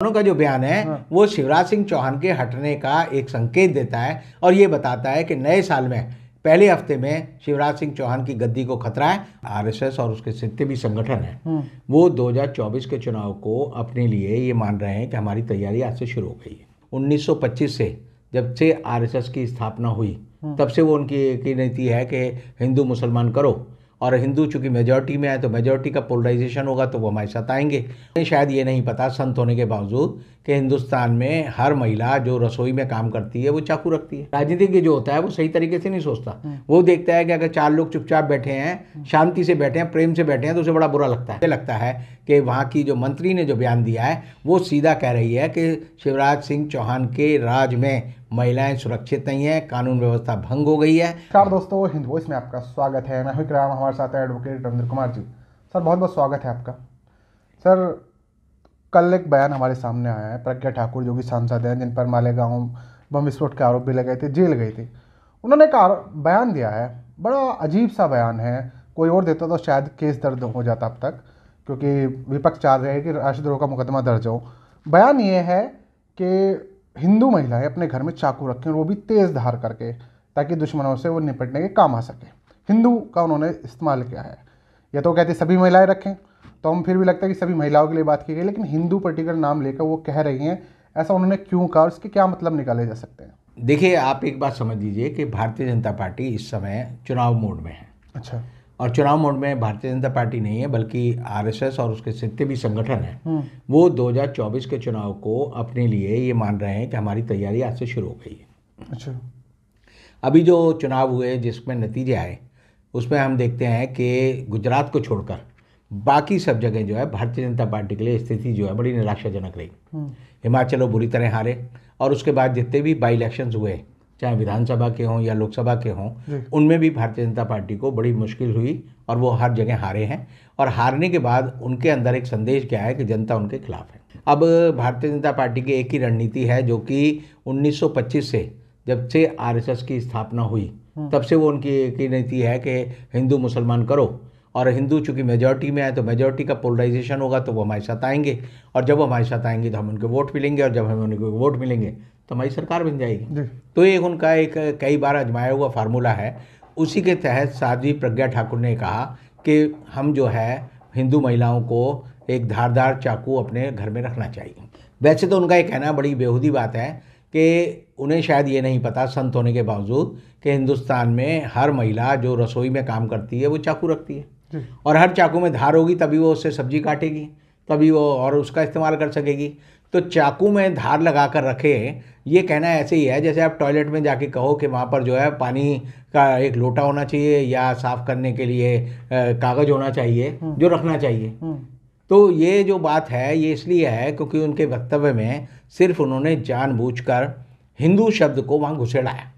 दोनों का जो बयान है हाँ। वो शिवराज सिंह चौहान के हटने का एक संकेत देता है और ये बताता है कि नए साल में पहले हफ़्ते में शिवराज सिंह चौहान की गद्दी को खतरा है आरएसएस और उसके जितने भी संगठन हैं हम्म। वो 2024 के चुनाव को अपने लिए ये मान रहे हैं कि हमारी तैयारी आज से शुरू हो गई है 1925 से जब से आरएसएस की स्थापना हुई तब से वो उनकी एक ही नीति है कि हिंदू मुसलमान करो और हिंदू चूँकि मेजोरिटी में आए तो मेजोरिटी का पोलराइजेशन होगा तो वो हमारे साथ आएँगे। शायद ये नहीं पता, संत होने के बावजूद कि हिंदुस्तान में हर महिला जो रसोई में काम करती है वो चाकू रखती है। राजनीतिज्ञ जो होता है वो सही तरीके से नहीं सोचता। वो देखता है कि अगर चार लोग चुपचाप बैठे हैं शांति से बैठे हैं प्रेम से बैठे हैं तो उसे बड़ा बुरा लगता है। मुझे लगता है कि वहाँ की जो मंत्री ने जो बयान दिया है वो सीधा कह रही है कि शिवराज सिंह चौहान के राज में महिलाएँ सुरक्षित नहीं है कानून व्यवस्था भंग हो गई है। नमस्कार दोस्तों हिंद वॉइस में आपका स्वागत है। मैं हमारे साथ एडवोकेट रविंद्र कुमार जी। सर बहुत बहुत स्वागत है आपका। सर कल एक बयान हमारे सामने आया है, प्रज्ञा ठाकुर जो कि सांसद हैं, जिन पर मालेगांव बम विस्फोट के आरोप भी लगाए थे, जेल गई थी। उन्होंने एक बयान दिया है, बड़ा अजीब सा बयान है, कोई और देता तो शायद केस दर्द हो जाता अब तक, क्योंकि विपक्ष चाह रहे हैं कि राष्ट्रद्रोह का मुकदमा दर्ज हो। बयान ये है कि हिंदू महिलाएँ अपने घर में चाकू रखें और वो भी तेज़ धार करके, ताकि दुश्मनों से वो निपटने के काम आ सके। हिंदू का उन्होंने इस्तेमाल किया है। या तो कहते सभी महिलाएँ रखें तो हम फिर भी लगता है कि सभी महिलाओं के लिए बात की गई लेकिन हिंदू पर्टिकुलर नाम लेकर वो कह रही हैं ऐसा उन्होंने क्यों कहा और इसके क्या मतलब निकाले जा सकते हैं? देखिए आप एक बात समझ लीजिए कि भारतीय जनता पार्टी इस समय चुनाव मोड में है। अच्छा। और चुनाव मोड में भारतीय जनता पार्टी नहीं है बल्कि आरएसएस और उसके जितने भी संगठन हैं। हम्म। वो 2024 के चुनाव को अपने लिए ये मान रहे हैं कि हमारी तैयारी आज से शुरू हो गई है। अच्छा। अभी जो चुनाव हुए जिसमें नतीजे आए उसमें हम देखते हैं कि गुजरात को छोड़कर बाकी सब जगह जो है भारतीय जनता पार्टी के लिए स्थिति जो है बड़ी निराशाजनक रही। हम्म हिमाचल वो बुरी तरह हारे और उसके बाद जितने भी बाई इलेक्शंस हुए चाहे विधानसभा के हों या लोकसभा के हों उनमें भी भारतीय जनता पार्टी को बड़ी मुश्किल हुई और वो हर जगह हारे हैं और हारने के बाद उनके अंदर एक संदेश क्या है कि जनता उनके खिलाफ है। अब भारतीय जनता पार्टी की एक ही रणनीति है जो कि 1925 से जब से आरएसएस की स्थापना हुई तब से वो उनकी एक ही नीति है कि हिंदू मुसलमान करो और हिंदू चूँकि मेजॉरिटी में आए तो मेजॉरिटी का पोलराइजेशन होगा तो वो हमारे साथ आएँगे। और जब वो हमारे साथ आएँगे तो हम उनके वोट मिलेंगे और जब हमें उनके वोट मिलेंगे तो हमारी सरकार बन जाएगी। तो एक उनका एक कई बार आजमाया हुआ फार्मूला है। उसी के तहत साध्वी प्रज्ञा ठाकुर ने कहा कि हम जो है हिंदू महिलाओं को एक धारदार चाकू अपने घर में रखना चाहिए। वैसे तो उनका ये कहना बड़ी बेहूदी बात है कि उन्हें शायद ये नहीं पता संत होने के बावजूद कि हिंदुस्तान में हर महिला जो रसोई में काम करती है वो चाकू रखती है। और हर चाकू में धार होगी तभी वो उससे सब्ज़ी काटेगी तभी वो और उसका इस्तेमाल कर सकेगी। तो चाकू में धार लगा कर रखे ये कहना ऐसे ही है जैसे आप टॉयलेट में जाके कहो कि वहाँ पर जो है पानी का एक लोटा होना चाहिए या साफ़ करने के लिए कागज़ होना चाहिए जो रखना चाहिए। हम्म। तो ये जो बात है ये इसलिए है क्योंकि उनके वक्तव्य में सिर्फ़ उन्होंने जानबूझकर हिंदू शब्द को वहाँ घुसेड़ाया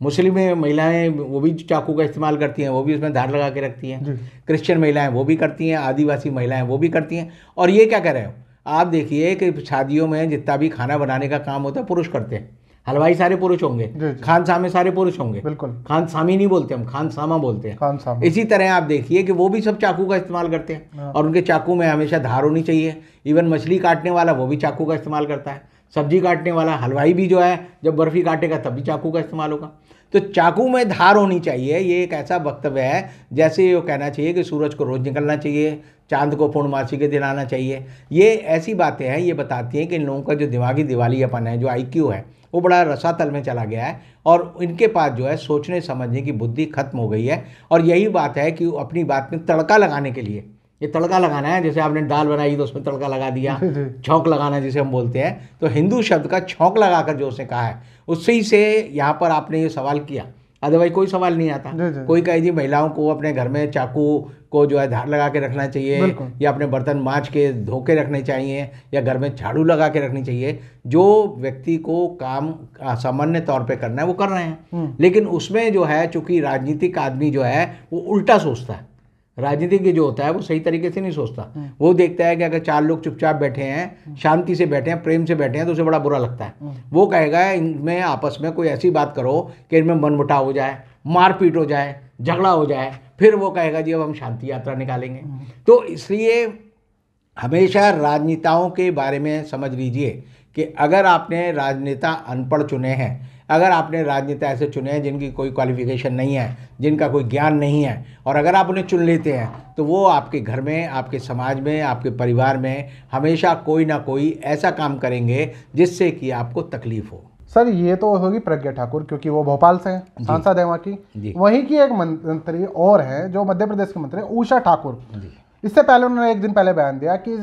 मुस्लिम महिलाएँ वो भी चाकू का इस्तेमाल करती हैं वो भी उसमें धार लगा के रखती हैं। क्रिश्चियन महिलाएँ वो भी करती हैं आदिवासी महिलाएँ वो भी करती हैं। और ये क्या कर रहे हो? आप देखिए कि शादियों में जितना भी खाना बनाने का काम होता है पुरुष करते हैं। हलवाई सारे पुरुष होंगे। खान सामे सारे पुरुष होंगे। बिल्कुल। खान सामी नहीं बोलते हम खान सामा बोलते हैं। खान साहब इसी तरह आप देखिए कि वो भी सब चाकू का इस्तेमाल करते हैं। हाँ। और उनके चाकू में हमेशा धार होनी चाहिए। इवन मछली काटने वाला वो भी चाकू का इस्तेमाल करता है। सब्ज़ी काटने वाला हलवाई भी जो है जब बर्फ़ी काटेगा तब भी चाकू का इस्तेमाल होगा। तो चाकू में धार होनी चाहिए, ये एक ऐसा वक्तव्य है, जैसे ये कहना चाहिए कि सूरज को रोज निकलना चाहिए, चाँद को पूर्णमासी के दिन आना चाहिए। ये ऐसी बातें हैं, ये बताती हैं कि इन लोगों का जो दिमागी दिवालियापन है, जो आईक्यू है, वो बड़ा रसातल में चला गया है और इनके पास जो है सोचने समझने की बुद्धि खत्म हो गई है। और यही बात है कि अपनी बात में तड़का लगाने के लिए ये तड़का लगाना है जैसे आपने दाल बनाई तो उसमें तड़का लगा दिया छौंक लगाना जिसे हम बोलते हैं तो हिंदू शब्द का छौंक लगाकर जो उसने कहा है उससे ही से यहाँ पर आपने ये सवाल किया। अदरवाइज़ कोई सवाल नहीं आता। कोई कहे जी महिलाओं को अपने घर में चाकू को जो है धार लगा के रखना चाहिए या अपने बर्तन माँज के धो के रखने चाहिए या घर में झाड़ू लगा के रखनी चाहिए जो व्यक्ति को काम सामान्य तौर पे करना है वो कर रहे हैं। हम्म। लेकिन उसमें जो है चूँकि राजनीतिक आदमी जो है वो उल्टा सोचता है। राजनीतिज्ञ जो होता है वो सही तरीके से नहीं सोचता। वो देखता है कि अगर चार लोग चुपचाप बैठे हैं शांति से बैठे हैं प्रेम से बैठे हैं तो उसे बड़ा बुरा लगता है। वो कहेगा इनमें आपस में कोई ऐसी बात करो कि इनमें मनमुटाव हो जाए मारपीट हो जाए झगड़ा हो जाए फिर वो कहेगा जी अब हम शांति यात्रा निकालेंगे। तो इसलिए हमेशा राजनेताओं के बारे में समझ लीजिए कि अगर आपने राजनेता अनपढ़ चुने हैं अगर आपने राजनेता ऐसे चुने हैं जिनकी कोई क्वालिफिकेशन नहीं है जिनका कोई ज्ञान नहीं है और अगर आप उन्हें चुन लेते हैं तो वो आपके घर में आपके समाज में आपके परिवार में हमेशा कोई ना कोई ऐसा काम करेंगे जिससे कि आपको तकलीफ़ हो। सर ये तो होगी प्रज्ञा ठाकुर क्योंकि वो भोपाल से हैं सांसद है वहाँ की। वहीं की एक मंत्री और हैं जो मध्य प्रदेश के मंत्री उषा ठाकुर। इससे पहले उन्होंने एक दिन पहले बयान दिया कि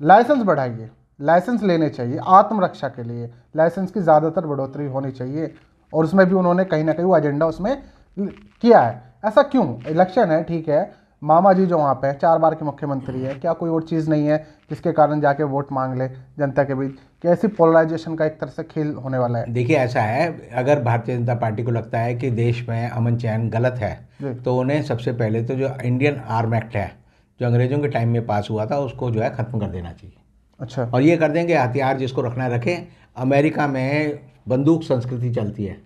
लाइसेंस बढ़ाइए। लाइसेंस लेने चाहिए आत्मरक्षा के लिए। लाइसेंस की ज़्यादातर बढ़ोतरी होनी चाहिए और उसमें भी उन्होंने कहीं ना कहीं वो एजेंडा उसमें किया है। ऐसा क्यों? इलेक्शन है ठीक है। मामा जी जो वहाँ पे हैं चार बार के मुख्यमंत्री है क्या कोई और चीज़ नहीं है जिसके कारण जाके वोट मांग ले जनता के बीच? कैसी पोलराइजेशन का एक तरह से खेल होने वाला है? देखिए ऐसा है अगर भारतीय जनता पार्टी को लगता है कि देश में अमन चैन गलत है तो उन्हें सबसे पहले तो जो इंडियन आर्म एक्ट है जो अंग्रेज़ों के टाइम में पास हुआ था उसको जो है ख़त्म कर देना चाहिए। अच्छा। और ये कर देंगे हथियार जिसको रखना रखें। अमेरिका में बंदूक संस्कृति चलती है।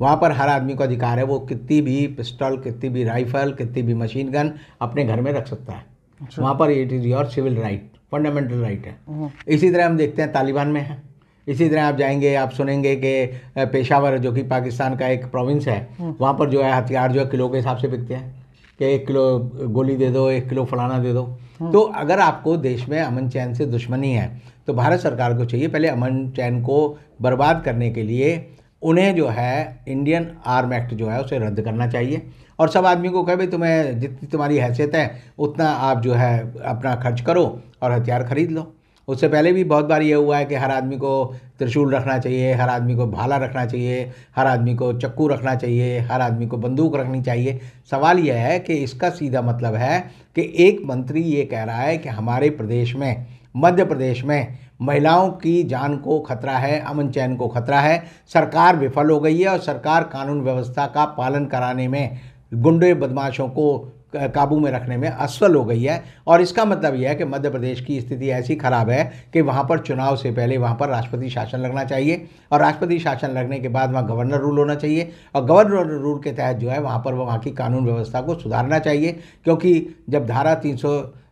वहाँ पर हर आदमी को अधिकार है वो कितनी भी पिस्टल कितनी भी राइफल कितनी भी मशीन गन अपने घर में रख सकता है। अच्छा। वहाँ पर it is your civil right fundamental right है। हम्म। इसी तरह हम देखते हैं तालिबान में है। इसी तरह आप जाएँगे आप सुनेंगे कि पेशावर जो कि पाकिस्तान का एक प्रोविंस है हम्म। वहाँ पर जो है हथियार जो है किलो के हिसाब से बिकते हैं। कि एक किलो गोली दे दो एक किलो फलाना दे दो। हम्म। तो अगर आपको देश में अमन चैन से दुश्मनी है तो भारत सरकार को चाहिए पहले अमन चैन को बर्बाद करने के लिए उन्हें जो है इंडियन आर्म एक्ट जो है उसे रद्द करना चाहिए। और सब आदमी को कहे भाई तुम्हें जितनी तुम्हारी हैसियत है उतना आप जो है अपना खर्च करो और हथियार खरीद लो। उससे पहले भी बहुत बार ये हुआ है कि हर आदमी को त्रिशूल रखना चाहिए, हर आदमी को भाला रखना चाहिए, हर आदमी को चक्कू रखना चाहिए, हर आदमी को बंदूक रखनी चाहिए। सवाल यह है कि इसका सीधा मतलब है कि एक मंत्री ये कह रहा है कि हमारे प्रदेश में, मध्य प्रदेश में महिलाओं की जान को खतरा है, अमन चैन को खतरा है, सरकार विफल हो गई है और सरकार कानून व्यवस्था का पालन कराने में गुंडे बदमाशों को काबू में रखने में असफल हो गई है और इसका मतलब यह है कि मध्य प्रदेश की स्थिति ऐसी खराब है कि वहाँ पर चुनाव से पहले वहाँ पर राष्ट्रपति शासन लगना चाहिए और राष्ट्रपति शासन लगने के बाद वहाँ गवर्नर रूल होना चाहिए और गवर्नर रूल के तहत जो है वहाँ पर वहाँ की कानून व्यवस्था को सुधारना चाहिए क्योंकि जब धारा तीन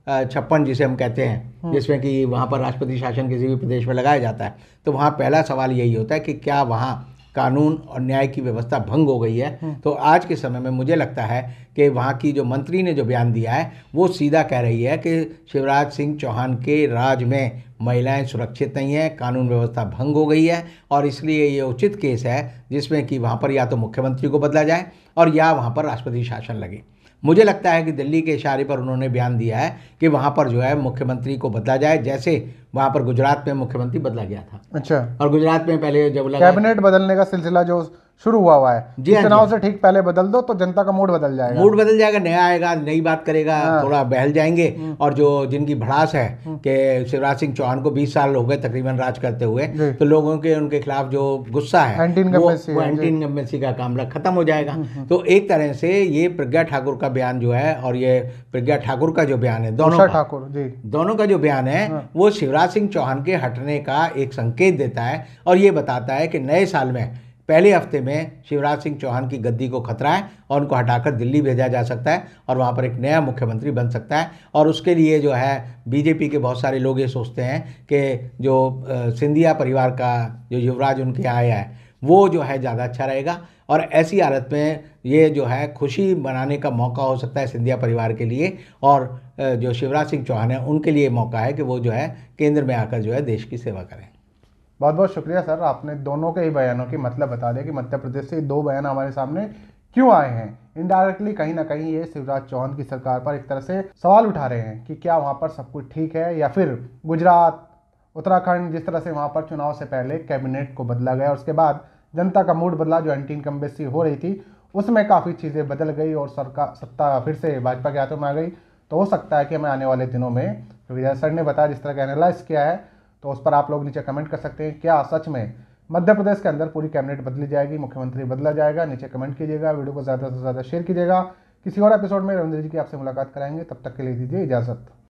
छप्पन जिसे हम कहते हैं हम्म। जिसमें कि वहाँ पर राष्ट्रपति शासन किसी भी प्रदेश में लगाया जाता है तो वहाँ पहला सवाल यही होता है कि क्या वहाँ कानून और न्याय की व्यवस्था भंग हो गई है हम्म। तो आज के समय में मुझे लगता है कि वहाँ की जो मंत्री ने जो बयान दिया है वो सीधा कह रही है कि शिवराज सिंह चौहान के राज में महिलाएँ सुरक्षित नहीं हैं कानून व्यवस्था भंग हो गई है और इसलिए ये उचित केस है जिसमें कि वहाँ पर या तो मुख्यमंत्री को बदला जाए और या वहाँ पर राष्ट्रपति शासन लगे। मुझे लगता है कि दिल्ली के इशारे पर उन्होंने बयान दिया है कि वहाँ पर जो है मुख्यमंत्री को बदला जाए जैसे वहाँ पर गुजरात में मुख्यमंत्री बदला गया था। अच्छा। और गुजरात में पहले जब कैबिनेट बदलने का सिलसिला जो शुरू हुआ हुआ है। जी हाँ, चुनाव से ठीक पहले बदल दो तो जनता का मूड बदल जाएगा। मूड बदल जाएगा नया आएगा नई बात करेगा हाँ। थोड़ा बहल जाएँगे। हम्म। और जो जिनकी भड़ास है हम्म। कि शिवराज सिंह चौहान को 20 साल हो गए तकरीबन राज करते हुए तो लोगों के उनके खिलाफ जो गुस्सा है वो एंटी इनकम्बेंसी का काम खत्म हो जाएगा। हम्म, तो एक तरह से ये प्रज्ञा ठाकुर का बयान जो है और ये प्रज्ञा ठाकुर का जो बयान है दोनों ठाकुर जी। दोनों का जो बयान है हाँ। वो शिवराज सिंह चौहान के हटने का एक संकेत देता है और ये बताता है कि नए साल में पहले हफ़्ते में शिवराज सिंह चौहान की गद्दी को खतरा है और उनको हटाकर दिल्ली भेजा जा सकता है और वहाँ पर एक नया मुख्यमंत्री बन सकता है। और उसके लिए जो है, बीजेपी के बहुत सारे लोग ये सोचते हैं कि जो सिंधिया परिवार का जो युवराज उनके आया है, वो जो है ज़्यादा अच्छा रहेगा। और ऐसी हालत में ये जो है, खुशी मनाने का मौका हो सकता है सिंधिया परिवार के लिए। और जो शिवराज सिंह चौहान है, उनके लिए मौका है कि वो जो है, केंद्र में आकर जो है देश की सेवा करें। बहुत बहुत शुक्रिया सर, आपने दोनों के ही बयानों की मतलब बता दिया कि मध्य प्रदेश से दो बयान हमारे सामने क्यों आए हैं। इनडायरेक्टली कहीं ना कहीं ये शिवराज चौहान की सरकार पर एक तरह से सवाल उठा रहे हैं कि क्या वहाँ पर सब कुछ ठीक है या फिर गुजरात, उत्तराखंड जिस तरह से वहाँ पर चुनाव से पहले कैबिनेट को बदला गया और उसके बाद जनता का मूड बदला जो एंटी इनकम्बेंसी हो रही थी, उसमें काफ़ी चीज़ें बदल गई और सरकार, सत्ता फिर से भाजपा के हाथों में आ गई। तो हो सकता है कि हमें आने वाले दिनों में सर ने बताया, जिस तरह का एनालाइज किया है तो उस पर आप लोग नीचे कमेंट कर सकते हैं, क्या सच में मध्य प्रदेश के अंदर पूरी कैबिनेट बदली जाएगी, मुख्यमंत्री बदला जाएगा, नीचे कमेंट कीजिएगा वीडियो को ज़्यादा से ज़्यादा शेयर कीजिएगा। किसी और एपिसोड में रविंद्र जी की आपसे मुलाकात कराएँगे, तब तक के लिए दीजिए इजाज़त।